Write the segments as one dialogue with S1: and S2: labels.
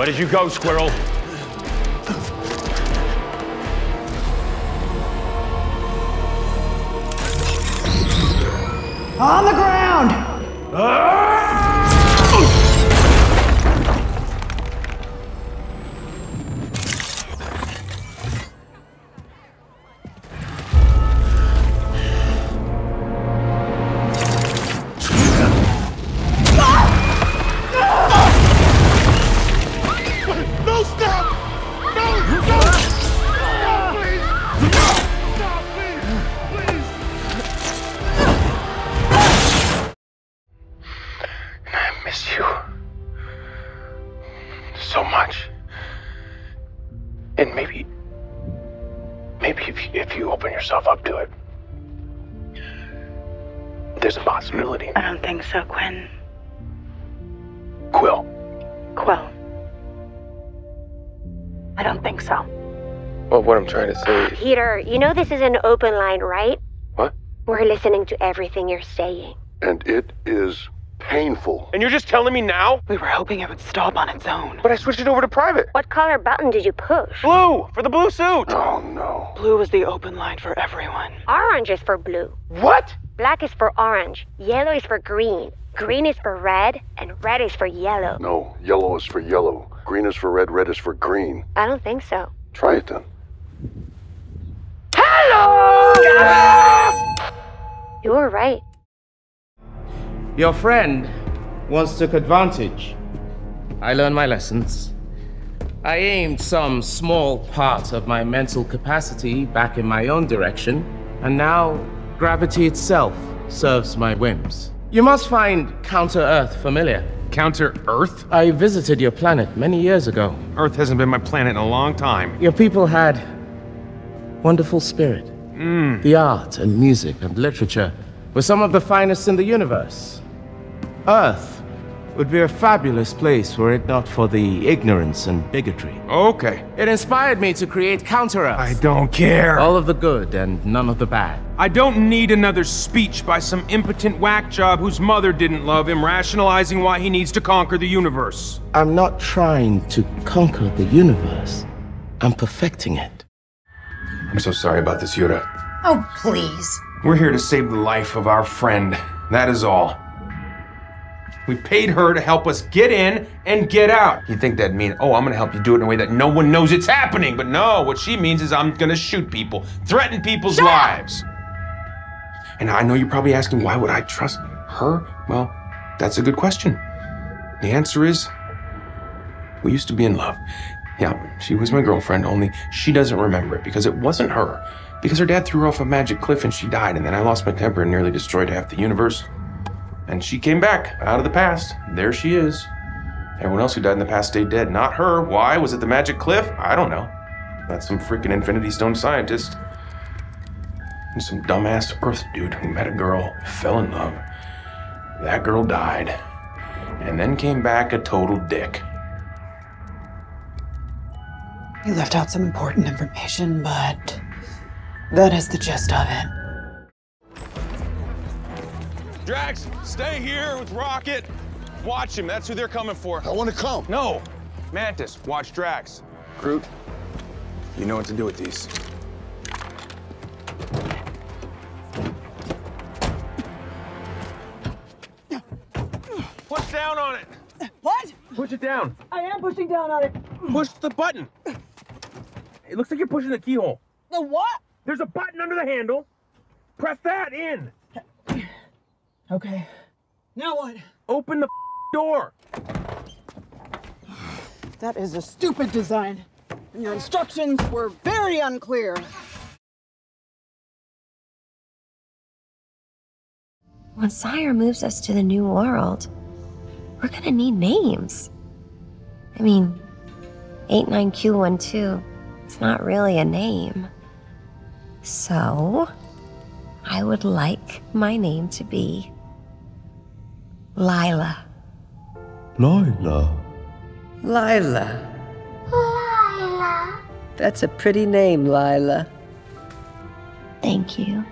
S1: Where did you go, Squirrel?
S2: On the ground!
S3: No,
S4: so much. And maybe, maybe if you, if you open yourself up to it, there's a possibility.
S5: I don't think so, Quinn.
S4: Quill.
S5: Quill. I don't think so.
S4: Well, what I'm trying to say.
S6: Peter, you know this is an open line, right?
S4: What?
S6: We're listening to everything you're saying.
S7: And it is painful.
S4: And you're just telling me now?
S5: We were hoping it would stop on its own.
S4: But I switched it over to private.
S6: What color button did you push?
S4: Blue for the blue suit.
S7: Oh no.
S5: Blue is the open line for everyone.
S6: Orange is for blue.
S4: What?
S6: Black is for orange. Yellow is for green. Green is for red. And red is for yellow.
S7: No, yellow is for yellow. Green is for red, red is for green.
S6: I don't think so.
S7: Try it then. Hello!
S6: You were right.
S8: Your friend once took advantage. I learned my lessons. I aimed some small part of my mental capacity back in my own direction, and now gravity itself serves my whims. You must find Counter Earth familiar.
S1: Counter Earth?
S8: I visited your planet many years ago.
S1: Earth hasn't been my planet in a long time.
S8: Your people had wonderful spirit. Hmm. The art and music and literature were some of the finest in the universe. Earth would be a fabulous place were it not for the ignorance and bigotry.
S1: Okay.
S8: It inspired me to create Counter Earth.
S1: I don't care.
S8: All of the good and none of the bad.
S1: I don't need another speech by some impotent whack job whose mother didn't love him, rationalizing why he needs to conquer the universe.
S8: I'm not trying to conquer the universe. I'm perfecting it.
S4: I'm so sorry about this, Ura.
S9: Oh, please.
S1: We're here to save the life of our friend. That is all. We paid her to help us get in and get out. You'd think that'd mean, oh, I'm gonna help you do it in a way that no one knows it's happening. But no, what she means is I'm gonna shoot people, threaten people's lives. And I know you're probably asking, why would I trust her? Well, that's a good question. The answer is, we used to be in love. Yeah, she was my girlfriend, only she doesn't remember it because it wasn't her. Because her dad threw her off a magic cliff and she died, and then I lost my temper and nearly destroyed half the universe. And she came back out of the past. There she is. Everyone else who died in the past stayed dead. Not her. Why? Was it the magic cliff? I don't know. That's some freaking Infinity Stone scientist. And some dumbass Earth dude who met a girl, fell in love. That girl died. And then came back a total dick.
S5: You left out some important information, but that is the gist of it.
S1: Drax, stay here with Rocket. Watch him. That's who they're coming for.
S7: I want to come.
S1: No. Mantis, watch Drax.
S4: Groot, you know what to do with these.
S1: Push down on it.
S2: What?
S1: Push it down.
S2: I am pushing down on it.
S1: Push the button. It looks like you're pushing the keyhole.
S2: The what?
S1: There's a button under the handle. Press that in.
S2: Okay. Now what?
S1: Open the door.
S2: That is a stupid design. And your instructions were very unclear.
S10: When Sire moves us to the new world, we're gonna need names. I mean, 89Q12, it's not really a name. So, I would like my name to be Lylla.
S11: Lylla.
S12: Lylla. Lylla. That's a pretty name, Lylla.
S10: Thank you.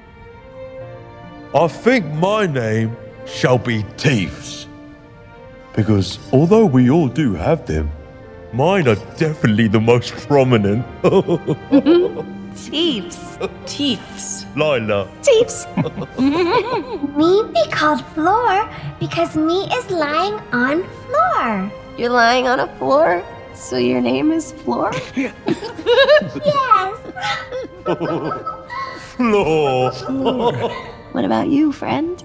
S11: I think my name shall be Teefs. Because although we all do have them, Mine are definitely the most prominent.
S10: Teeps.
S12: Teefs.
S11: Lylla.
S10: Teeps.
S6: me be called Floor because me is lying on floor.
S10: You're lying on a floor, so your name is Floor?
S6: Yes.
S11: Floor.
S10: What about you, friend?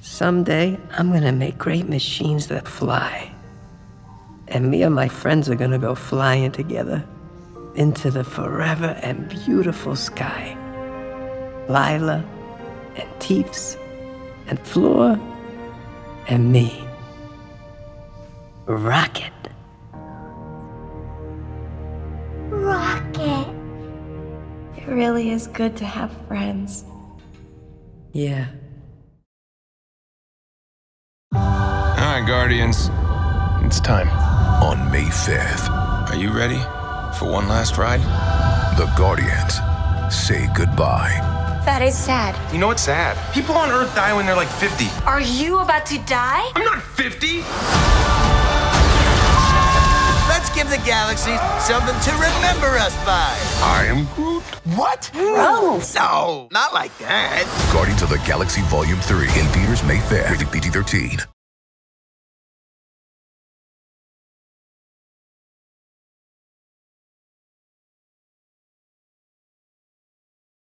S12: Someday, I'm gonna make great machines that fly. And me and my friends are gonna go flying together into the forever and beautiful sky. Lylla, and Teefs, and Floor, and me. Rocket.
S6: Rocket.
S10: It really is good to have friends.
S12: Yeah.
S1: All right, Guardians. It's time.
S9: On May 5th,
S1: Are you ready for one last ride?
S9: the Guardians say goodbye.
S6: That is sad.
S1: You know what's sad? People on Earth die when they're like 50.
S6: Are you about to die?
S1: I'm not 50.
S13: Let's give the galaxy something to remember us by.
S9: I am Groot.
S13: What?
S6: No.
S13: No, not like that.
S9: Guardians of the Galaxy Volume 3 in theaters May 5th. Rated PG 13.